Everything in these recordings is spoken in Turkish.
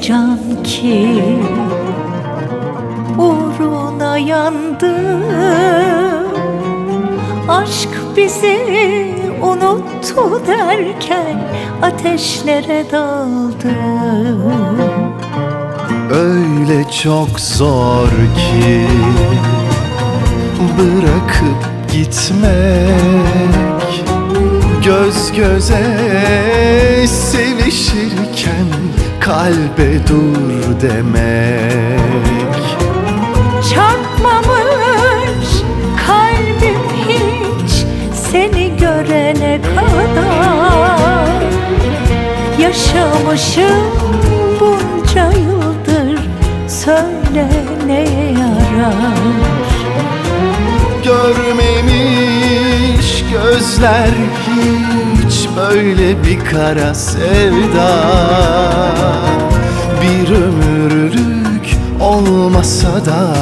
can ki Uğruna yandım. Aşk bizi unuttu derken Ateşlere daldım Öyle çok zor ki Bırakıp gitmek Göz göze sevişirken Kalbe dur demek. Çarpmamış kalbim hiç Seni görene kadar. Yaşamışım bunca yıldır Söyle neye yarar? Görmemiş gözler hiç böyle bir kara sevda. Bir ömürlük olmasa da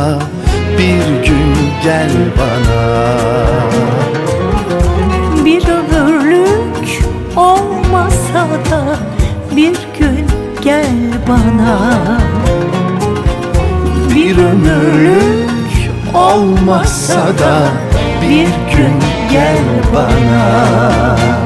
bir gün gel bana. Bir ömürlük olmasa da Bir gün gel bana. Bir ömürlük olmasa da bir gün gel bana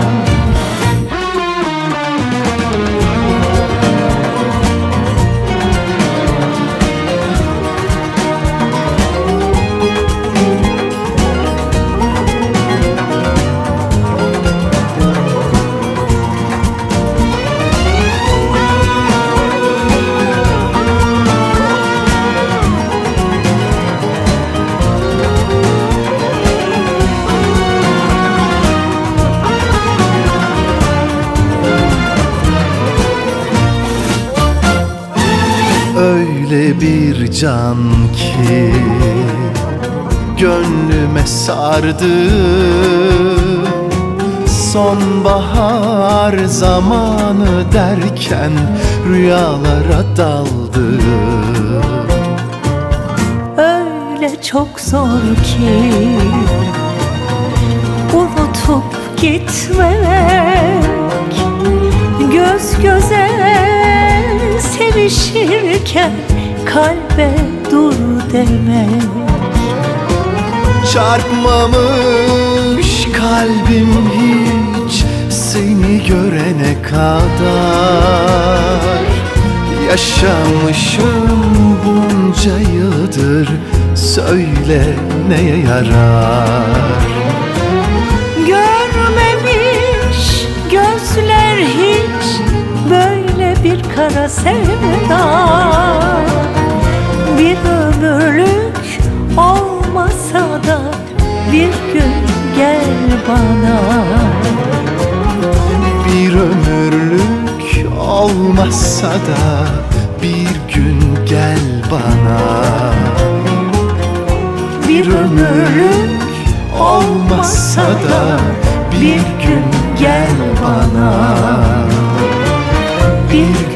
bir can ki Gönlüme sardı. Sonbahar zamanı derken Rüyalara daldı. Öyle çok zor ki Unutup gitmek Göz göze sevişirken Kalbe dur demek. Çarpmamış kalbim hiç Seni görene kadar. Yaşamışım bunca yıldır Söyle neye yarar? Görmemiş gözler hiç Böyle bir kara sevda olmasa da Bir gün gel bana. Bir ömürlük olmasa da Bir gün gel bana. Bir